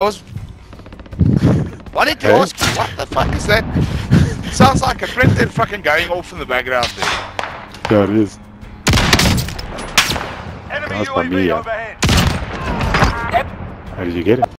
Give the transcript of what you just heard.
was. Why did you Hey? ask me? What the fuck is that? Sounds like a printer fucking going off in the background there. Yeah, it is. Enemy That's by UAV me, yeah. overhead. How did you get it?